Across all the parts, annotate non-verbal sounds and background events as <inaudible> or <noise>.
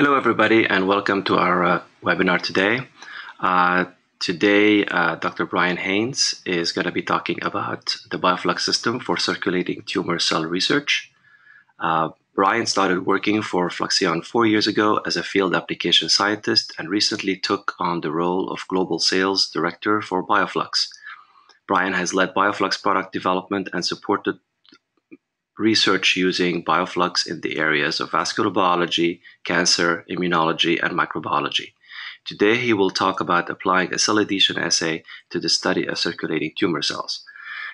Hello, everybody, and welcome to our uh, webinar today. Uh, today, uh, Dr. Brian Haynes is going to be talking about the Bioflux system for circulating tumor cell research. Uh, Brian started working for Fluxion four years ago as a field application scientist and recently took on the role of global sales director for Bioflux. Brian has led Bioflux product development and supported research using bioflux in the areas of vascular biology, cancer, immunology, and microbiology. Today, he will talk about applying a cell adhesion assay to the study of circulating tumor cells.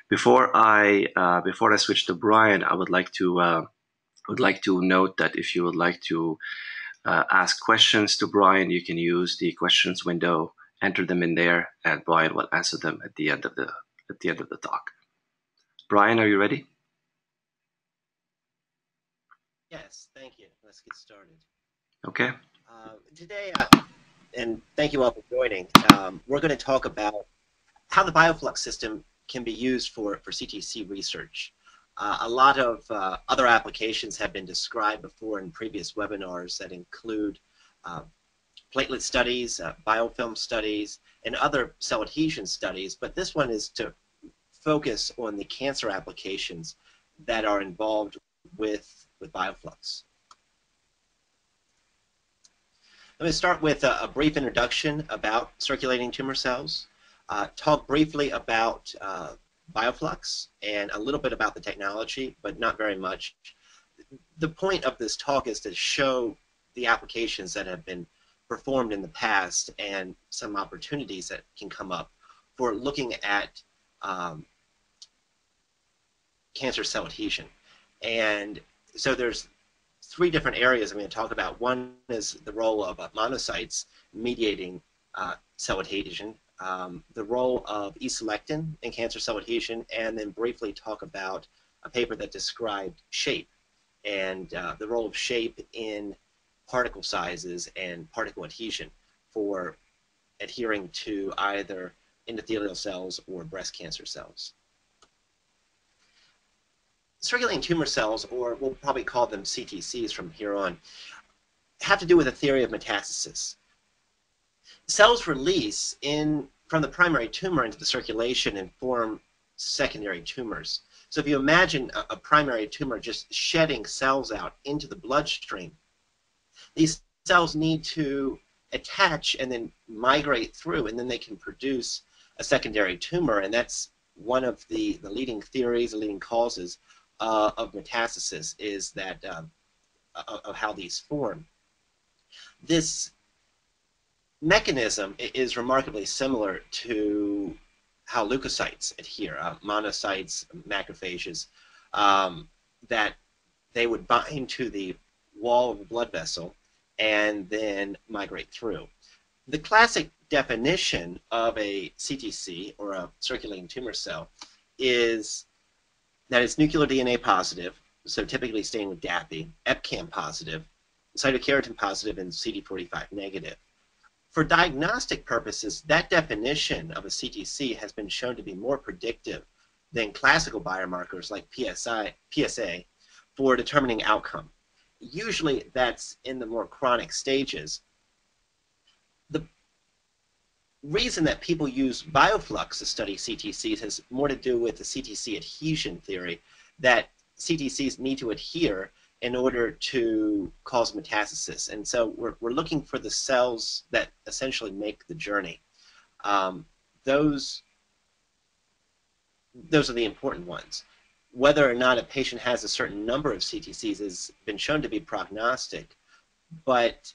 Before I uh, before I switch to Brian, I would like to uh, would like to note that if you would like to uh, ask questions to Brian, you can use the questions window, enter them in there, and Brian will answer them at the end of the at the end of the talk. Brian, are you ready? Yes, thank you. Let's get started. Okay. Uh, today, uh, and thank you all for joining, um, we're going to talk about how the bioflux system can be used for, for CTC research. Uh, a lot of uh, other applications have been described before in previous webinars that include uh, platelet studies, uh, biofilm studies, and other cell adhesion studies, but this one is to focus on the cancer applications that are involved with with Bioflux. Let me start with a, a brief introduction about circulating tumor cells, uh, talk briefly about uh, Bioflux, and a little bit about the technology, but not very much. The point of this talk is to show the applications that have been performed in the past and some opportunities that can come up for looking at um, cancer cell adhesion. And so there's three different areas I'm going to talk about. One is the role of uh, monocytes mediating uh, cell adhesion, um, the role of E-selectin in cancer cell adhesion, and then briefly talk about a paper that described shape and uh, the role of shape in particle sizes and particle adhesion for adhering to either endothelial cells or breast cancer cells circulating tumor cells, or we'll probably call them CTCs from here on, have to do with a theory of metastasis. Cells release in from the primary tumor into the circulation and form secondary tumors. So if you imagine a, a primary tumor just shedding cells out into the bloodstream, these cells need to attach and then migrate through, and then they can produce a secondary tumor, and that's one of the, the leading theories, the leading causes uh, of metastasis is that uh, of how these form. This mechanism is remarkably similar to how leukocytes adhere, uh, monocytes, macrophages, um, that they would bind to the wall of a blood vessel and then migrate through. The classic definition of a CTC, or a circulating tumor cell, is that is nuclear DNA positive, so typically staying with DAPI, EpCAM positive, cytokeratin positive, and CD45 negative. For diagnostic purposes, that definition of a CTC has been shown to be more predictive than classical biomarkers like PSI, PSA for determining outcome. Usually that's in the more chronic stages. Reason that people use bioflux to study CTCs has more to do with the CTC adhesion theory that CTCs need to adhere in order to cause metastasis. And so we're, we're looking for the cells that essentially make the journey. Um, those, those are the important ones. Whether or not a patient has a certain number of CTCs has been shown to be prognostic, but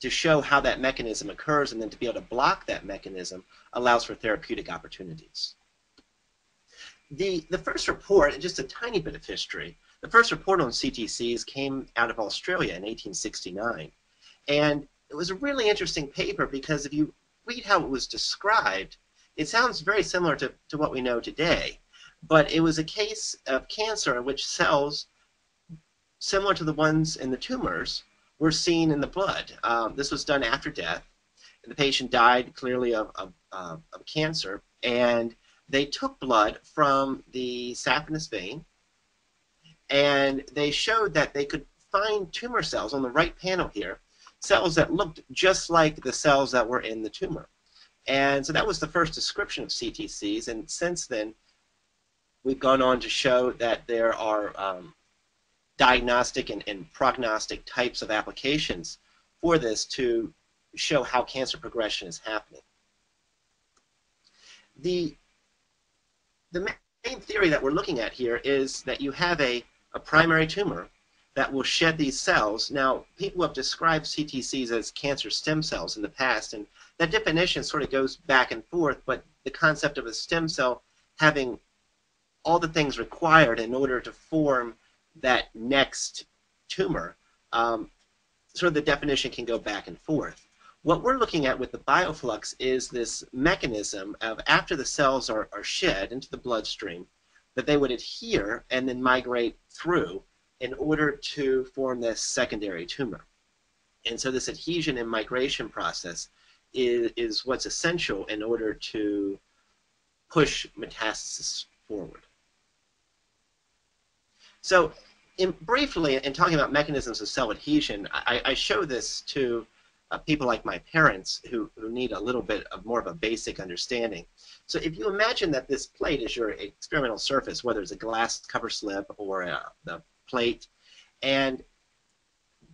to show how that mechanism occurs and then to be able to block that mechanism allows for therapeutic opportunities. The, the first report, just a tiny bit of history, the first report on CTCs came out of Australia in 1869. And it was a really interesting paper because if you read how it was described, it sounds very similar to, to what we know today. But it was a case of cancer in which cells, similar to the ones in the tumors, were seen in the blood. Um, this was done after death. The patient died clearly of, of, uh, of cancer, and they took blood from the saphenous vein, and they showed that they could find tumor cells on the right panel here, cells that looked just like the cells that were in the tumor. And so that was the first description of CTCs, and since then, we've gone on to show that there are um, diagnostic and, and prognostic types of applications for this to show how cancer progression is happening. The, the main theory that we're looking at here is that you have a, a primary tumor that will shed these cells. Now, people have described CTCs as cancer stem cells in the past, and that definition sort of goes back and forth, but the concept of a stem cell having all the things required in order to form that next tumor, um, sort of the definition can go back and forth. What we're looking at with the bioflux is this mechanism of after the cells are, are shed into the bloodstream, that they would adhere and then migrate through in order to form this secondary tumor. And so this adhesion and migration process is, is what's essential in order to push metastasis forward. So in, briefly, in talking about mechanisms of cell adhesion, I, I show this to uh, people like my parents who, who need a little bit of more of a basic understanding. So if you imagine that this plate is your experimental surface, whether it's a glass cover slip or a, the plate, and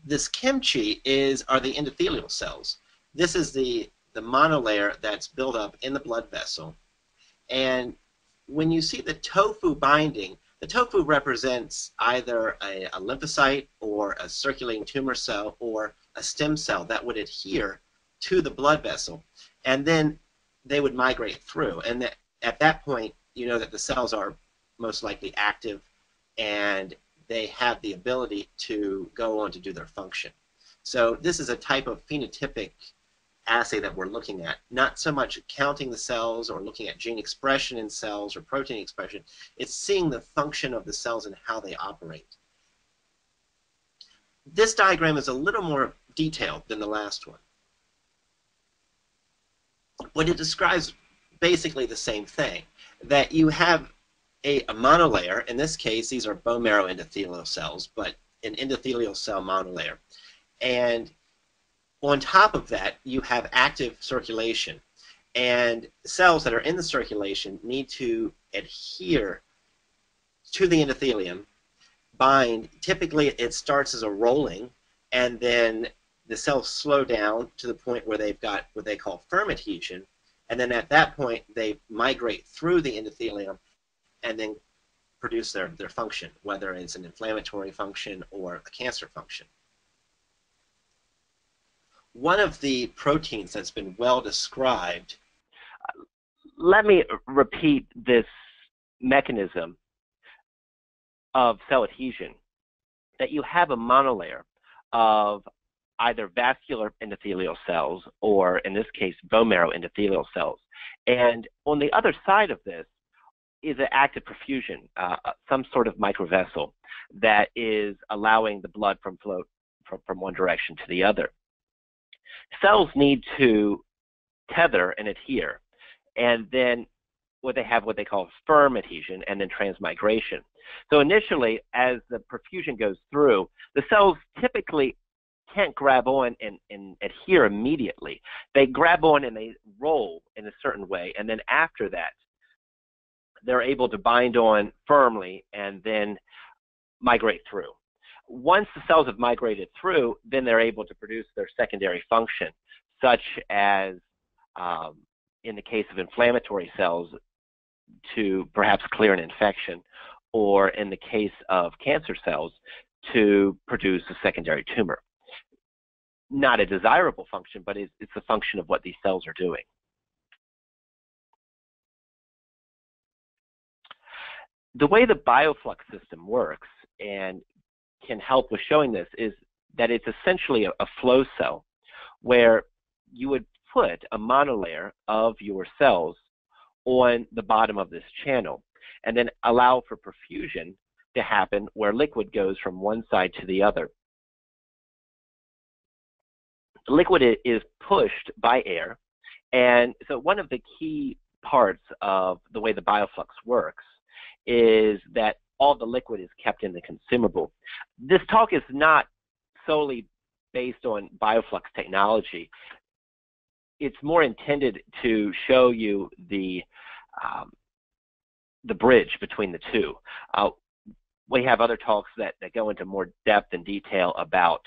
this kimchi is are the endothelial cells. This is the the monolayer that's built up in the blood vessel, and when you see the tofu binding, the tofu represents either a, a, lymphocyte or a circulating tumor cell or a stem cell that would adhere to the blood vessel. And then they would migrate through. And that, at that point, you know that the cells are most likely active and they have the ability to go on to do their function. So this is a type of phenotypic assay that we're looking at. Not so much counting the cells or looking at gene expression in cells or protein expression. It's seeing the function of the cells and how they operate. This diagram is a little more detailed than the last one. But it describes basically the same thing, that you have a, a monolayer. In this case, these are bone marrow endothelial cells, but an endothelial cell monolayer. And on top of that, you have active circulation. And cells that are in the circulation need to adhere to the endothelium, bind. Typically, it starts as a rolling, and then the cells slow down to the point where they've got what they call firm adhesion. And then at that point, they migrate through the endothelium and then produce their, their function, whether it's an inflammatory function or a cancer function one of the proteins that's been well described. Let me repeat this mechanism of cell adhesion that you have a monolayer of either vascular endothelial cells or, in this case, bone marrow endothelial cells. And on the other side of this is an active perfusion, uh, some sort of microvessel that is allowing the blood from flow from, from one direction to the other cells need to tether and adhere, and then what they have what they call firm adhesion and then transmigration. So initially, as the perfusion goes through, the cells typically can't grab on and, and adhere immediately. They grab on and they roll in a certain way, and then after that, they're able to bind on firmly and then migrate through once the cells have migrated through, then they're able to produce their secondary function, such as um, in the case of inflammatory cells, to perhaps clear an infection, or in the case of cancer cells, to produce a secondary tumor. Not a desirable function, but it's, it's a function of what these cells are doing. The way the bioflux system works, and can help with showing this is that it's essentially a, a flow cell where you would put a monolayer of your cells on the bottom of this channel and then allow for perfusion to happen where liquid goes from one side to the other. The liquid is pushed by air and so one of the key parts of the way the bioflux works is that all the liquid is kept in the consumable. This talk is not solely based on bioflux technology. It's more intended to show you the um, the bridge between the two. Uh, we have other talks that, that go into more depth and detail about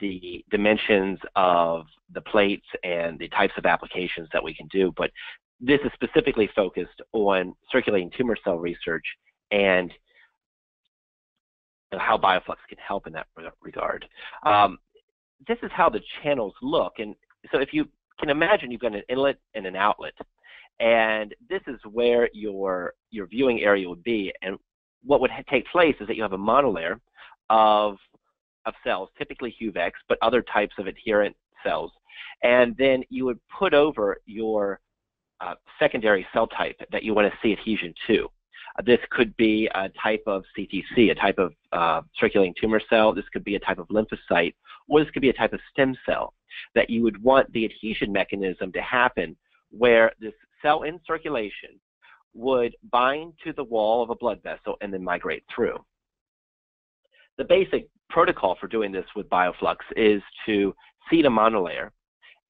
the dimensions of the plates and the types of applications that we can do, but this is specifically focused on circulating tumor cell research and how bioflux can help in that regard. Um, this is how the channels look, and so if you can imagine you've got an inlet and an outlet, and this is where your your viewing area would be, and what would take place is that you have a monolayer of of cells, typically HUVECs, but other types of adherent cells, and then you would put over your uh, secondary cell type that you want to see adhesion to. Uh, this could be a type of CTC, a type of uh, circulating tumor cell. This could be a type of lymphocyte, or this could be a type of stem cell that you would want the adhesion mechanism to happen where this cell in circulation would bind to the wall of a blood vessel and then migrate through. The basic protocol for doing this with bioflux is to seed a monolayer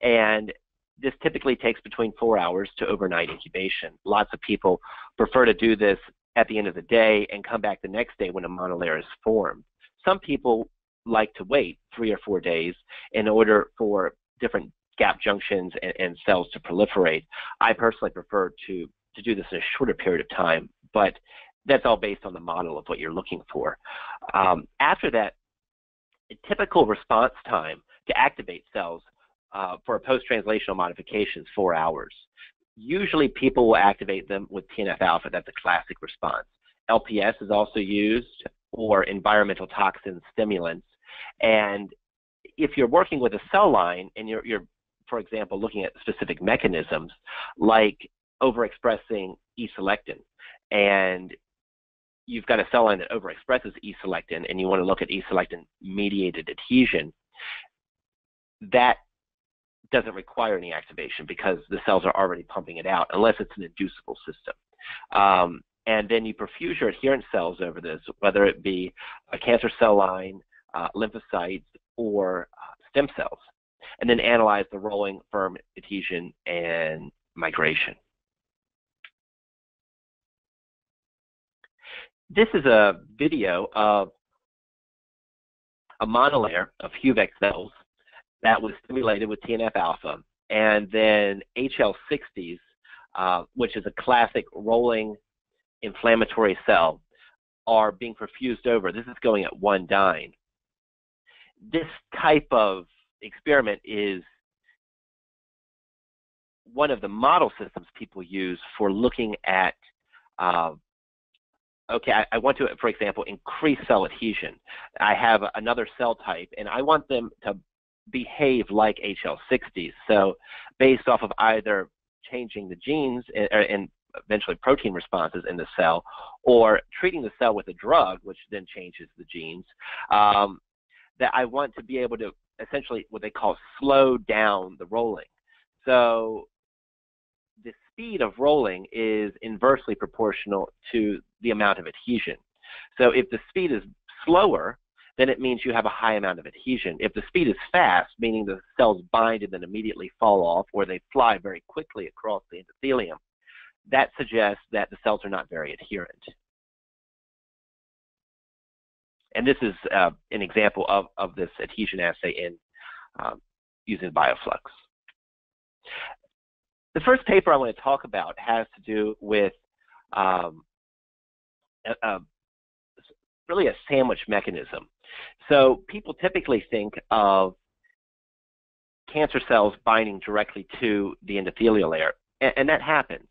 and this typically takes between four hours to overnight incubation. Lots of people prefer to do this at the end of the day and come back the next day when a monolayer is formed. Some people like to wait three or four days in order for different gap junctions and, and cells to proliferate. I personally prefer to, to do this in a shorter period of time, but that's all based on the model of what you're looking for. Um, after that, a typical response time to activate cells uh, for post-translational modification is four hours. Usually people will activate them with TNF-alpha. That's a classic response. LPS is also used or environmental toxin stimulants. And if you're working with a cell line and you're, you're for example, looking at specific mechanisms like overexpressing E-selectin, and you've got a cell line that overexpresses E-selectin, and you want to look at E-selectin mediated adhesion, that doesn't require any activation because the cells are already pumping it out, unless it's an inducible system. Um, and then you perfuse your adherent cells over this, whether it be a cancer cell line, uh, lymphocytes, or uh, stem cells, and then analyze the rolling, firm adhesion, and migration. This is a video of a monolayer of HUVEC cells that was stimulated with TNF-alpha, and then HL60s, uh, which is a classic rolling inflammatory cell, are being perfused over. This is going at one dyne. This type of experiment is one of the model systems people use for looking at uh, okay, I, I, want to, for example, increase cell adhesion. I have another cell type, and I want them to behave like HL60s. So based off of either changing the genes and, and eventually protein responses in the cell, or treating the cell with a drug, which then changes the genes, um, that I want to be able to essentially what they call slow down the rolling. So the speed of rolling is inversely proportional to the amount of adhesion. So if the speed is slower, then it means you have a high amount of adhesion. If the speed is fast, meaning the cells bind and then immediately fall off, or they fly very quickly across the endothelium, that suggests that the cells are not very adherent. And this is uh, an example of, of this adhesion assay in um, using bioflux. The first paper I want to talk about has to do with um, a, a, really a sandwich mechanism. So people typically think of cancer cells binding directly to the endothelial layer, and, and that happens.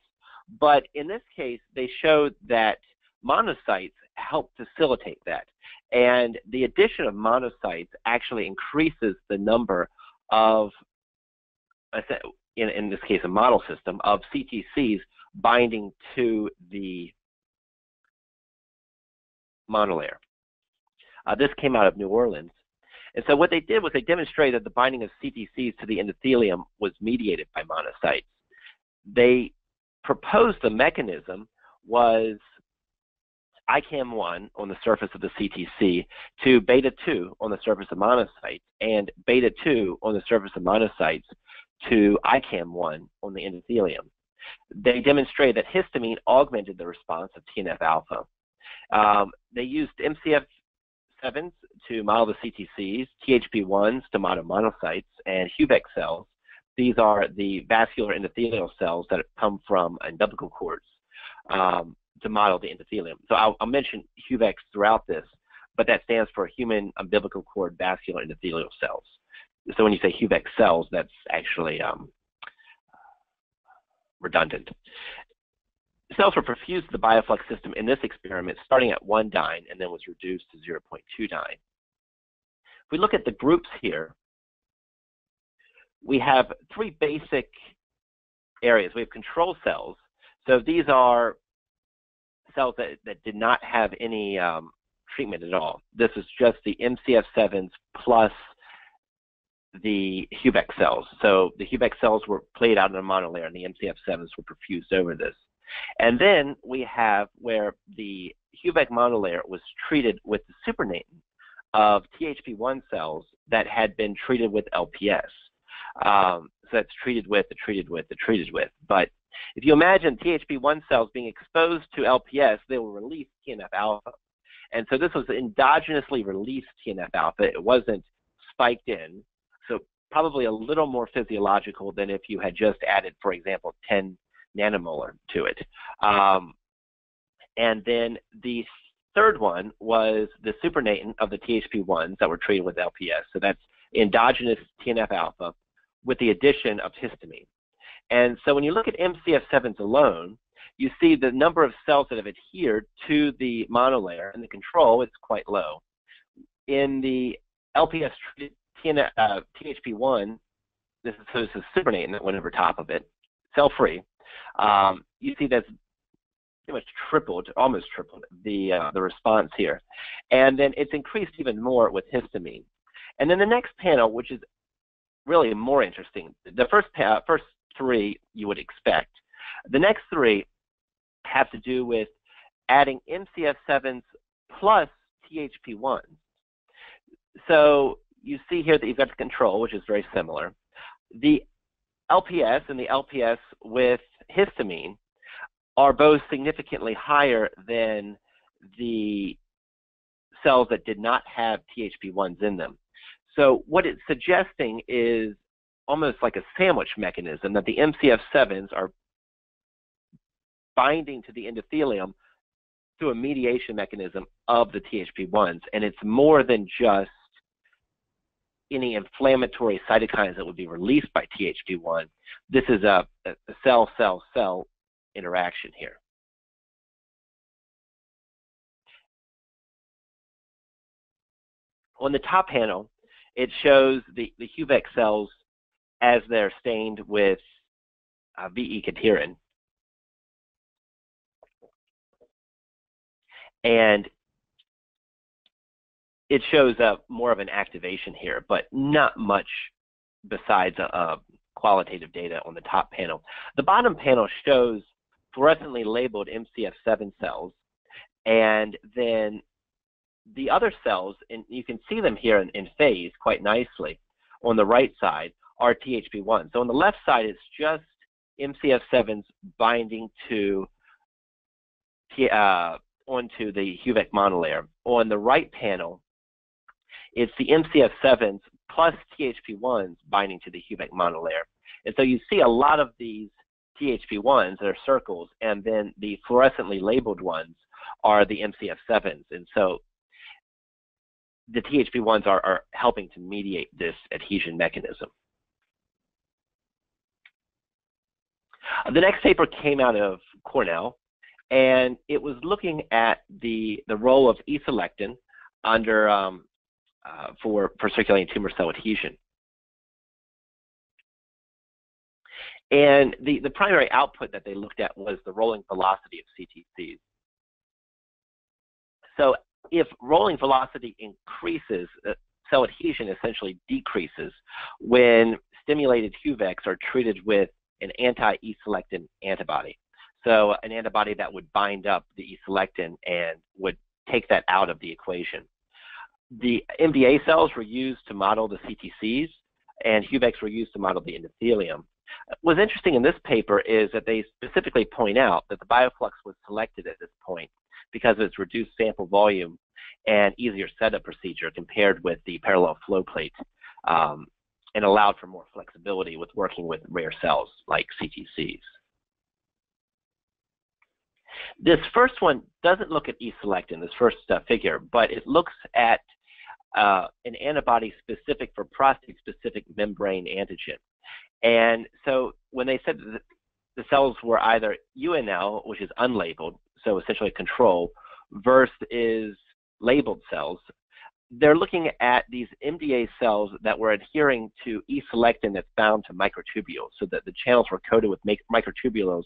But in this case, they showed that monocytes help facilitate that. And the addition of monocytes actually increases the number of, in, in this case, a model system, of CTCs binding to the monolayer. Uh, this came out of New Orleans. And so what they did was they demonstrated that the binding of CTCs to the endothelium was mediated by monocytes. They proposed the mechanism was ICAM1 on the surface of the CTC to beta 2 on the surface of monocytes and beta 2 on the surface of monocytes to ICAM1 on the endothelium. They demonstrated that histamine augmented the response of TNF alpha. Um, they used MCF7s to model the CTCs, THP1s to model monocytes, and HUVEC cells. These are the vascular endothelial cells that come from umbilical cords um, to model the endothelium. So I'll, I'll mention HUVECs throughout this, but that stands for human umbilical cord vascular endothelial cells. So when you say HUVEC cells, that's actually um, redundant. Cells were perfused to the bioflux system in this experiment starting at 1 dyne and then was reduced to 0.2 dyne. If we look at the groups here, we have three basic areas. We have control cells. So these are cells that, that did not have any um, treatment at all. This is just the MCF7s plus the HUVEC cells. So the HUVEC cells were played out in a monolayer and the MCF7s were perfused over this. And then we have where the HUVEC monolayer was treated with the supernatant of THP1 cells that had been treated with LPS. Um, so that's treated with, the treated with, the treated with. But if you imagine THP1 cells being exposed to LPS, they will release TNF alpha. And so this was endogenously released TNF alpha. It wasn't spiked in. So probably a little more physiological than if you had just added, for example, 10 nanomolar to it. Um, and then the third one was the supernatant of the THP1s that were treated with LPS. So that's endogenous TNF alpha with the addition of histamine. And so when you look at MCF7s alone, you see the number of cells that have adhered to the monolayer and the control is quite low. In the LPS TNF, uh, THP1, this is, so this is supernatant that went over top of it, cell-free. Um, you see that's pretty much tripled, almost tripled the uh, the response here, and then it's increased even more with histamine. And then the next panel, which is really more interesting, the first first three you would expect. The next three have to do with adding MCF7s plus THP1s. So you see here that you've got the control, which is very similar. The LPS and the LPS with histamine are both significantly higher than the cells that did not have THP1s in them. So what it's suggesting is almost like a sandwich mechanism that the MCF7s are binding to the endothelium through a mediation mechanism of the THP1s. And it's more than just any inflammatory cytokines that would be released by THP1. This is a, a cell-cell-cell interaction here. On the top panel, it shows the, the HUVEC cells as they're stained with uh, VE cadherin. And it shows up more of an activation here, but not much besides uh, qualitative data on the top panel. The bottom panel shows fluorescently labeled MCF7 cells, and then the other cells, and you can see them here in, in phase quite nicely on the right side, are THP1. So on the left side, it's just MCF7s binding to uh, onto the HUVEC monolayer. On the right panel, it's the MCF7s plus THP1s binding to the HUVEC monolayer. And so you see a lot of these THP1s that are circles, and then the fluorescently labeled ones are the MCF7s. And so the THP1s are, are helping to mediate this adhesion mechanism. The next paper came out of Cornell, and it was looking at the, the role of E-selectin under um, uh, for, for circulating tumor cell adhesion. And the, the primary output that they looked at was the rolling velocity of CTCs. So if rolling velocity increases, uh, cell adhesion essentially decreases when stimulated HUVECs are treated with an anti-E-selectin antibody. So an antibody that would bind up the E-selectin and would take that out of the equation. The MDA cells were used to model the CTCs, and HUVECs were used to model the endothelium. What's interesting in this paper is that they specifically point out that the bioflux was selected at this point because of its reduced sample volume and easier setup procedure compared with the parallel flow plate um, and allowed for more flexibility with working with rare cells like CTCs. This first one doesn't look at E-selectin, this first uh, figure, but it looks at uh, an antibody specific for prostate-specific membrane antigen. And so when they said that the cells were either UNL, which is unlabeled, so essentially control, versus labeled cells, they're looking at these MDA cells that were adhering to E-selectin that's bound to microtubules, so that the channels were coated with microtubules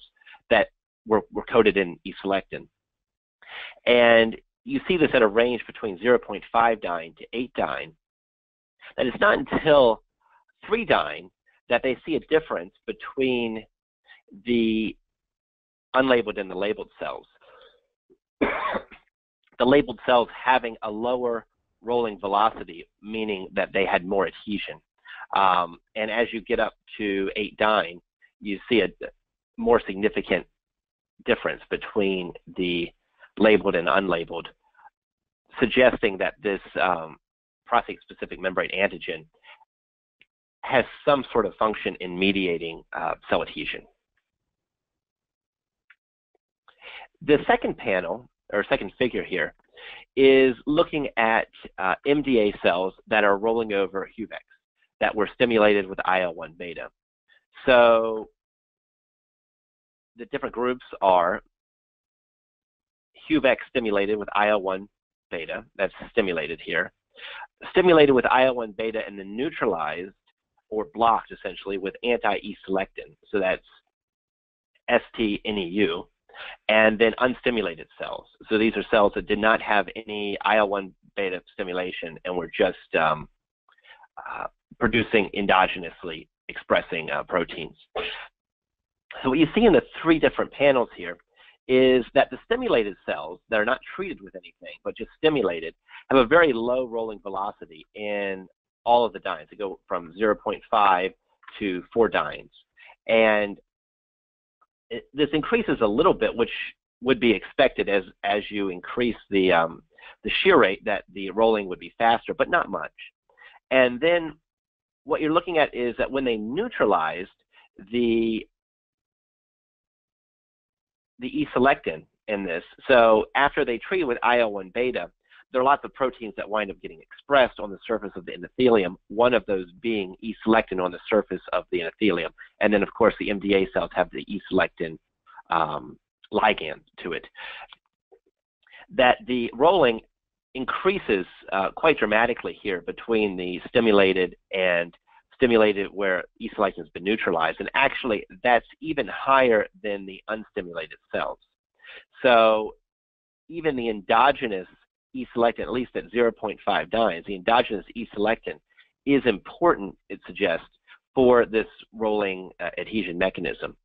that were, were coated in E-selectin. And you see this at a range between 0.5 dyne to 8 dyne. And it's not until 3 dyne that they see a difference between the unlabeled and the labeled cells. <coughs> the labeled cells having a lower rolling velocity, meaning that they had more adhesion. Um, and as you get up to 8 dyne, you see a more significant difference between the labeled and unlabeled, suggesting that this um, prostate-specific membrane antigen has some sort of function in mediating uh, cell adhesion. The second panel, or second figure here, is looking at uh, MDA cells that are rolling over HUVECs that were stimulated with IL-1 beta. So the different groups are HUVEC stimulated with IL-1 beta, that's stimulated here, stimulated with IL-1 beta and then neutralized or blocked essentially with anti-E-selectin, so that's STNEU, and then unstimulated cells. So these are cells that did not have any IL-1 beta stimulation and were just um, uh, producing endogenously expressing uh, proteins. So what you see in the three different panels here is that the stimulated cells that are not treated with anything, but just stimulated, have a very low rolling velocity in all of the dynes. They go from 0.5 to 4 dynes. And it, this increases a little bit, which would be expected as, as you increase the, um, the shear rate that the rolling would be faster, but not much. And then what you're looking at is that when they neutralized the the E-selectin in this. So after they treat with IL-1 beta, there are lots of proteins that wind up getting expressed on the surface of the endothelium, one of those being E-selectin on the surface of the endothelium. And then, of course, the MDA cells have the E-selectin um, ligand to it. That the rolling increases uh, quite dramatically here between the stimulated and stimulated where E-selectin has been neutralized. And actually, that's even higher than the unstimulated cells. So even the endogenous E-selectin, at least at 0.5 dynes, the endogenous E-selectin is important, it suggests, for this rolling uh, adhesion mechanism.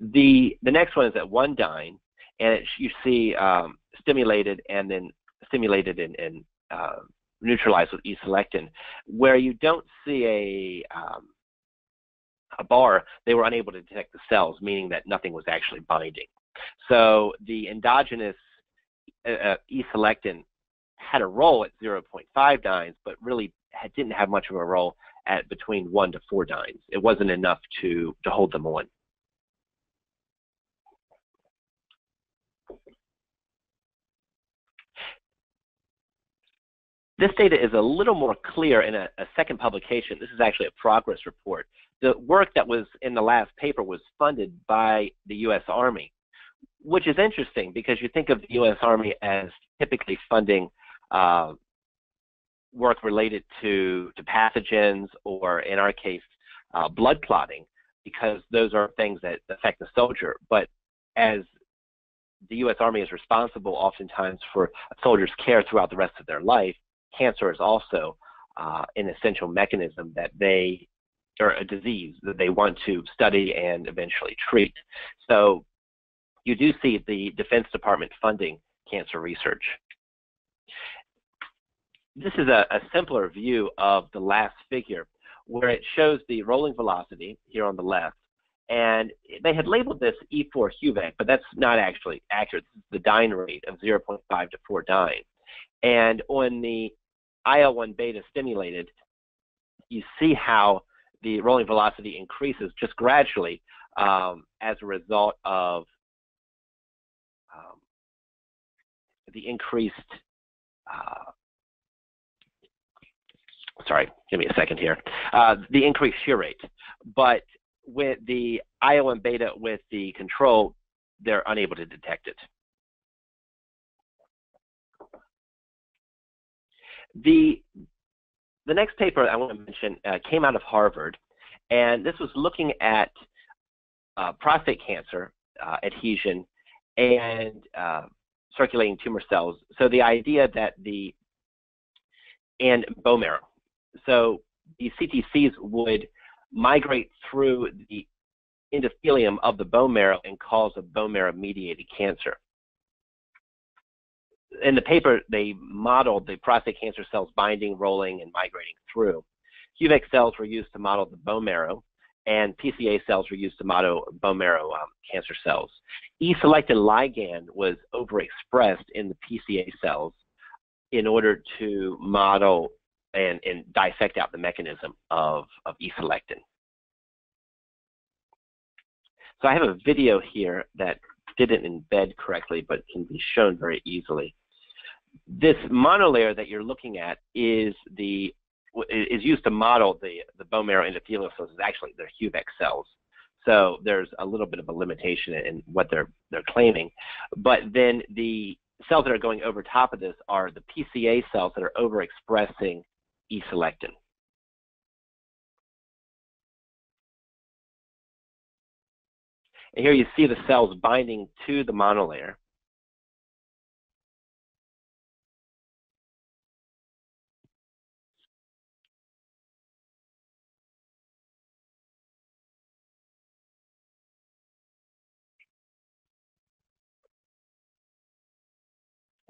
The, the next one is at 1 dyne, and it, you see um, stimulated and then stimulated and uh, neutralized with E-selectin. Where you don't see a um, a bar, they were unable to detect the cells, meaning that nothing was actually binding. So the endogenous uh, uh E-selectin had a role at 0.5 dynes, but really had, didn't have much of a role at between 1 to 4 dynes. It wasn't enough to, to hold them on. This data is a little more clear in a, a, second publication. This is actually a progress report. The work that was in the last paper was funded by the U.S. Army, which is interesting because you think of the U.S. Army as typically funding uh, work related to, to pathogens or, in our case, uh, blood clotting, because those are things that affect the soldier. But as the U.S. Army is responsible oftentimes for a soldier's care throughout the rest of their life, cancer is also uh, an essential mechanism that they, or a disease that they want to study and eventually treat. So you do see the Defense Department funding cancer research. This is a, a simpler view of the last figure where it shows the rolling velocity here on the left and they had labeled this E4 HUVEC, but that's not actually accurate. This is the dyne rate of 0.5 to 4 dyne. And on the IL-1 beta stimulated, you see how the rolling velocity increases just gradually um, as a result of um, the increased uh, sorry, give me a second here, uh, the increased shear rate. But with the IL-1 beta with the control, they're unable to detect it. The, the next paper I want to mention uh, came out of Harvard, and this was looking at uh, prostate cancer uh, adhesion and uh, circulating tumor cells. So the idea that the, and bone marrow. So the CTCs would migrate through the endothelium of the bone marrow and cause a bone marrow mediated cancer. In the paper, they modeled the prostate cancer cells binding, rolling, and migrating through. HUVEC cells were used to model the bone marrow, and PCA cells were used to model bone marrow um, cancer cells. E-selectin ligand was overexpressed in the PCA cells in order to model and, and dissect out the mechanism of, of E-selectin. So I have a video here that didn't embed correctly, but can be shown very easily. This monolayer that you're looking at is the is used to model the, the bone marrow endothelial cells. Is actually they're HUVEC cells. So there's a little bit of a limitation in what they're they're claiming. But then the cells that are going over top of this are the PCA cells that are overexpressing E-selectin. And here you see the cells binding to the monolayer.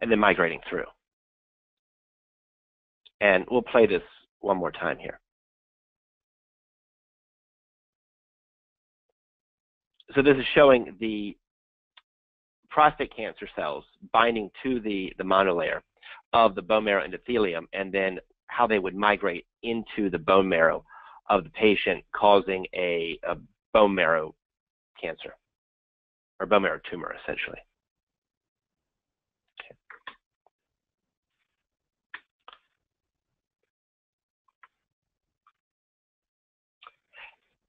And then migrating through. And we'll play this one more time here. So this is showing the prostate cancer cells binding to the, the monolayer of the bone marrow endothelium and then how they would migrate into the bone marrow of the patient causing a, a bone marrow cancer or bone marrow tumor essentially.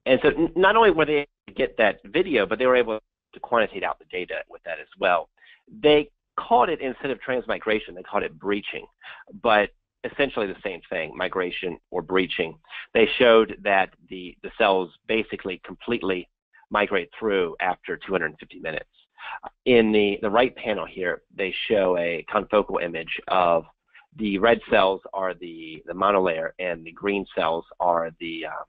And so not only were they able to get that video, but they were able to quantitate out the data with that as well. They called it, instead of transmigration, they called it breaching, but essentially the same thing, migration or breaching. They showed that the, the cells basically completely migrate through after 250 minutes. In the, the right panel here, they show a confocal image of the red cells are the, the monolayer and the green cells are the um,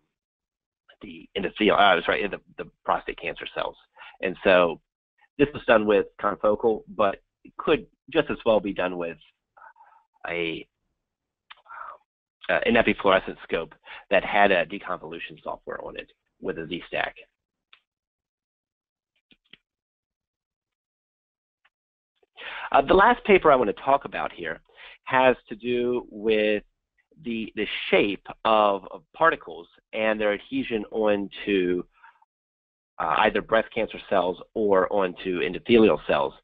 the endothelial, uh, sorry, the, the prostate cancer cells. And so this was done with confocal, but it could just as well be done with a uh, an epifluorescent scope that had a deconvolution software on it with a Z-stack. Uh, the last paper I want to talk about here has to do with the, the shape of, of particles and their adhesion onto uh, either breast cancer cells or onto endothelial cells.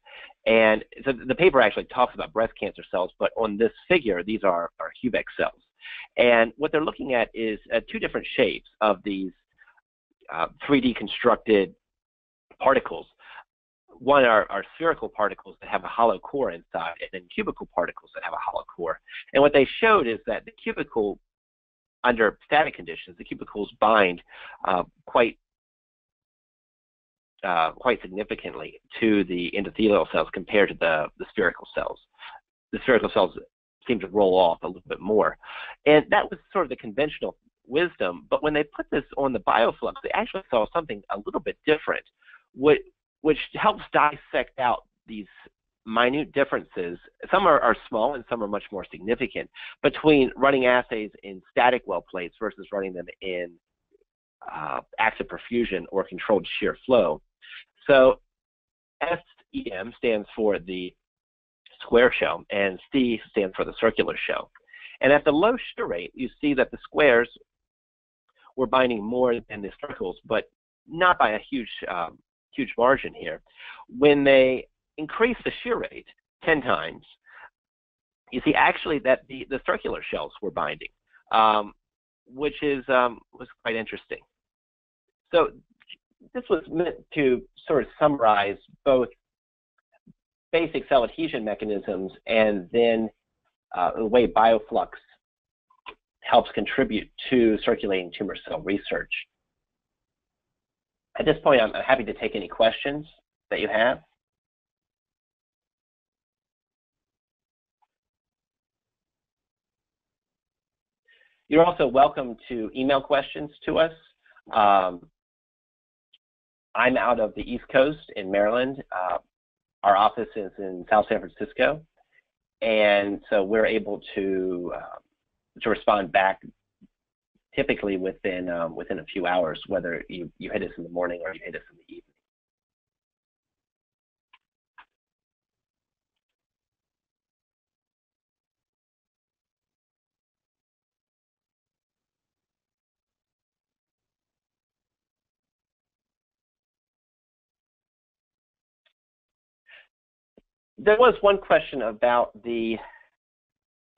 And so the paper actually talks about breast cancer cells, but on this figure, these are, are cells. And what they're looking at is uh, two different shapes of these uh, 3D constructed particles one are, are spherical particles that have a hollow core inside, and then cubical particles that have a hollow core. And what they showed is that the cubicle, under static conditions, the cubicles bind uh, quite uh, quite significantly to the endothelial cells compared to the, the spherical cells. The spherical cells seem to roll off a little bit more. And that was sort of the conventional wisdom, but when they put this on the bioflux, they actually saw something a little bit different. What which helps dissect out these minute differences. Some are, are small and some are much more significant between running assays in static well plates versus running them in uh, active perfusion or controlled shear flow. So SEM stands for the square shell and C stands for the circular shell. And at the low shear rate, you see that the squares were binding more than the circles, but not by a huge, um, huge margin here. When they increase the shear rate 10 times, you see actually that the, the circular shells were binding, um, which is um, was quite interesting. So this was meant to sort of summarize both basic cell adhesion mechanisms and then uh, the way BioFlux helps contribute to circulating tumor cell research. At this point, I'm happy to take any questions that you have. You're also welcome to email questions to us. Um, I'm out of the East Coast in Maryland. Uh, our office is in South San Francisco. And so we're able to, uh, to respond back typically within, um, within a few hours, whether you, you hit us in the morning or you hit us in the evening. there was one question about the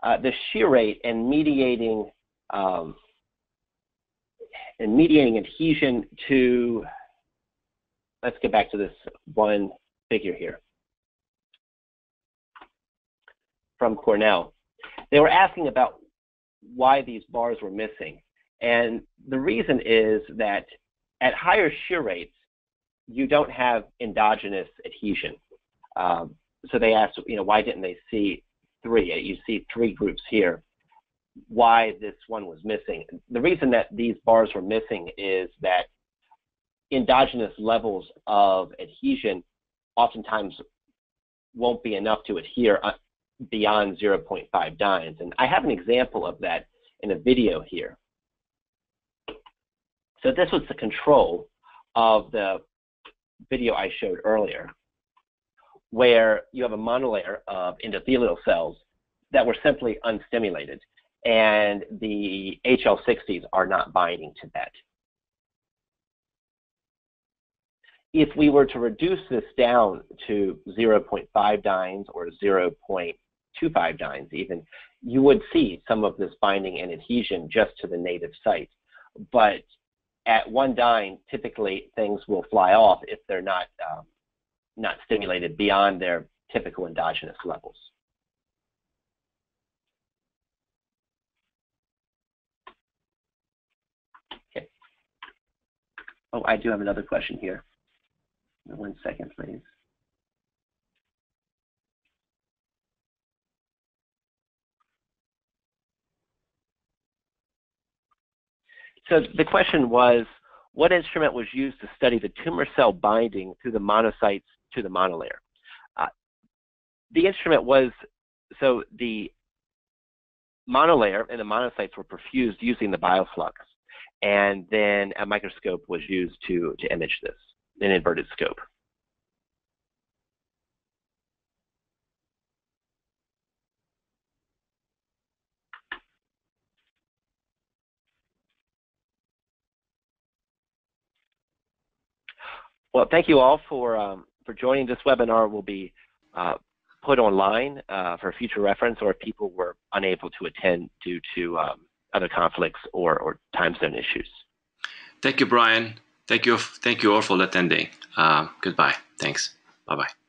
uh, the shear rate and mediating um, and mediating adhesion to. Let's get back to this one figure here from Cornell. They were asking about why these bars were missing, and the reason is that at higher shear rates, you don't have endogenous adhesion. Um, so they asked, you know, why didn't they see three? You see three groups here. Why this one was missing? The reason that these bars were missing is that endogenous levels of adhesion oftentimes won't be enough to adhere beyond 0.5 dynes. And I have an example of that in a video here. So this was the control of the video I showed earlier where you have a monolayer of endothelial cells that were simply unstimulated, and the HL60s are not binding to that. If we were to reduce this down to 0.5 dynes or 0.25 dynes even, you would see some of this binding and adhesion just to the native site. But at one dyne, typically things will fly off if they're not um, not stimulated beyond their typical endogenous levels. Okay. Oh, I do have another question here. One second, please. So the question was, what instrument was used to study the tumor cell binding through the monocytes to the monolayer. Uh, the instrument was, so the monolayer and the monocytes were perfused using the BioFlux, and then a microscope was used to, to image this, an inverted scope. Well, thank you all for um, for joining this webinar will be uh, put online uh, for future reference or if people were unable to attend due to um, other conflicts or, or time zone issues. Thank you, Brian. Thank you, thank you all for attending. Uh, goodbye. Thanks. Bye-bye.